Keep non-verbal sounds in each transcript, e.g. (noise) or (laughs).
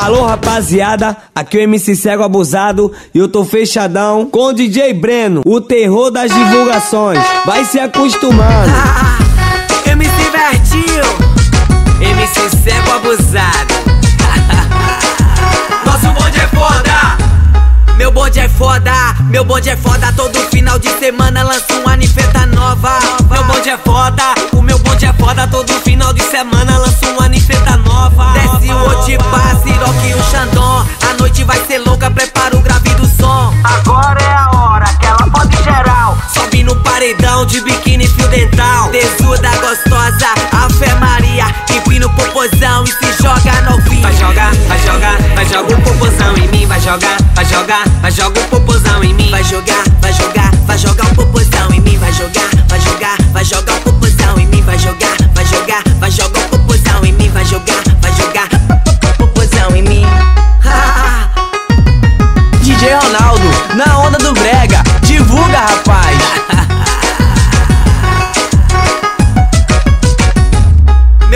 Alô rapaziada, aqui é o MC Cego Abusado e eu tô fechadão com o DJ Breno, o terror das divulgações. Vai se acostumando. (laughs) MC Vertinho, MC Cego Abusado. (laughs) Nosso bonde é foda. Meu bonde é foda, meu bonde é foda. Todo final de semana lança uma anifeta nova. Meu bonde é foda, o meu bonde é foda. Todo final de semana lança uma anifeta nova. Desce o Otipá, de biquíni fio dental. Tesuda gostosa, a fé Maria. Empina o popozão e se joga novinho. Vai jogar, vai jogar, vai jogar o popozão em mim. Vai jogar, vai jogar, vai jogar o popozão em mim. Vai jogar, vai jogar, vai jogar o popozão em mim. Vai jogar, vai jogar, vai jogar o popozão em mim. Vai jogar, vai jogar, vai jogar o popozão em mim. Vai jogar, vai jogar popozão em mim. DJ Ronaldo, na onda do brega, divulga rapaz.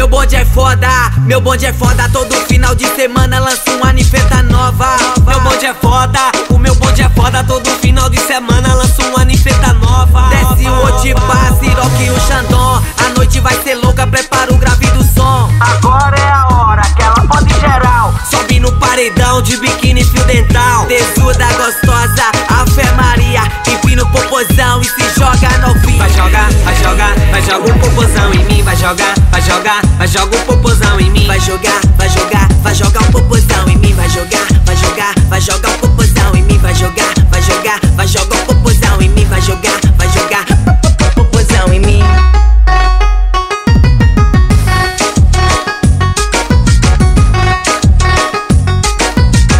Meu bonde é foda, meu bonde é foda. Todo final de semana lança uma anifeta nova. Meu bonde é foda, o meu bonde é foda. Todo final de semana lança uma anifeta nova. Desce o Otipá, Siroque e o Xandão. A noite vai ser louca, prepara o grave do som. Agora é a hora que ela pode geral. Sobe no paredão de biquíni fio dental. Tesuda gostosa, a fé Maria. Empina o popozão e se joga novinho. Vai jogar, vai jogar, vai jogar o popozão em mim. Vai jogar, jogar, vai jogar o popozão em mim. Vai jogar, vai jogar, vai jogar o popozão em mim. Vai jogar, vai jogar, vai jogar o popozão em mim. Vai jogar, vai jogar, vai jogar o popozão em mim. Vai jogar, vai jogar popozão em mim.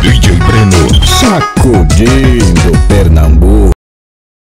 DJ Breno. Sacudindo Pernambuco.